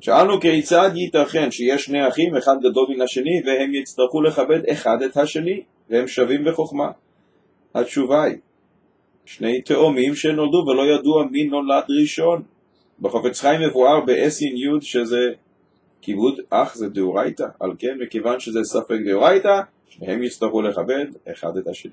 שאלנו כיצד ייתכן שיש שני אחים, אחד גדול מן השני, והם יצטרכו לכבד אחד את השני, והם שווים בחוכמה. התשובה היא, שני תאומים שנולדו ולא ידוע מי נולד ראשון. בחופץ חיים מבואר באסין י' שזה כיבוד אח זה דאורייתא, על כן מכיוון שזה ספק דאורייתא, שניהם יצטרכו לכבד אחד את השני.